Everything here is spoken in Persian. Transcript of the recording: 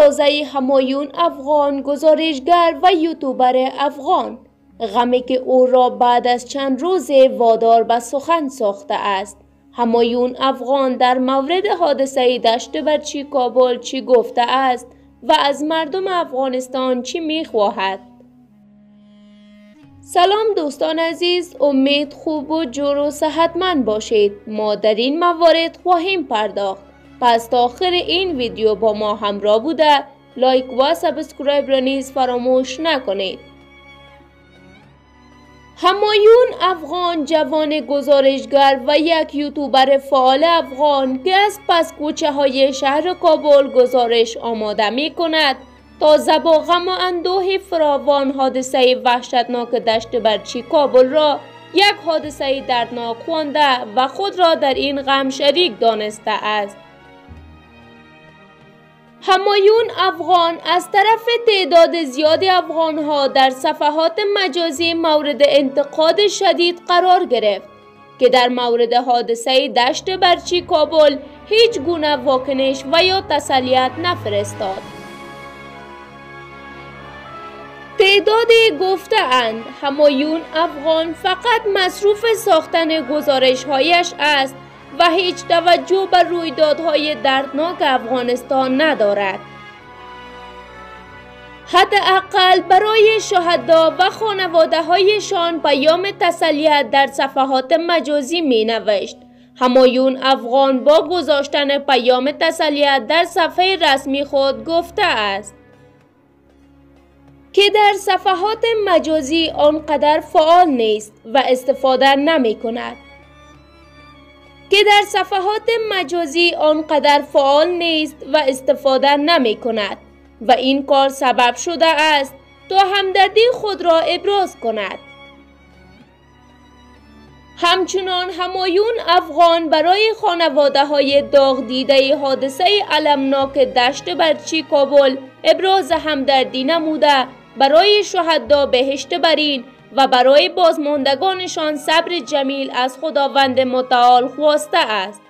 تازه همایون افغان گزارشگر و یوتیوبر افغان. غمی که او را بعد از چند روز وادار به سخن ساخته است. همایون افغان در مورد حادثه دشت برچی کابل چی گفته است و از مردم افغانستان چی می‌خواهد. سلام دوستان عزیز امید خوب و جور و صحتمند باشید. ما در این موارد خواهیم پرداخت. پس تا آخر این ویدیو با ما همراه بوده لایک و سبسکرایب را نیز فراموش نکنید. همایون افغان جوان گزارشگر و یک یوتیوبر فعال افغان که از پس کوچه های شهر کابل گزارش آماده می کند تا زبا غم و اندوه فراوان حادثه وحشتناک دشت برچی کابل را یک حادثه دردناک خوانده و خود را در این غم شریک دانسته است. همایون افغان از طرف تعداد زیادی افغانها در صفحات مجازی مورد انتقاد شدید قرار گرفت که در مورد حادثه دشت برچی کابل هیچ گونه واکنش و یا تسلیت نفرستاد. تعدادی گفته اند همایون افغان فقط مصروف ساختن گزارش هایش است و هیچ توجه به رویدادهای دردناک افغانستان ندارد. حداقل برای شهدا و خانواده هایشان پیام تسلیت در صفحات مجازی می نوشت. همایون افغان با گذاشتن پیام تسلیت در صفحه رسمی خود گفته است که در صفحات مجازی آنقدر فعال نیست و استفاده نمی کند. که در صفحات مجازی آنقدر فعال نیست و استفاده نمی کند و این کار سبب شده است تا همدردی خود را ابراز کند. همچنان همایون افغان برای خانواده های داغ دیده حادثه علمناک دشت برچی کابل ابراز همدردی نموده برای شهدا بهشت برین و برای بازماندگانشان صبر جمیل از خداوند متعال خواسته است.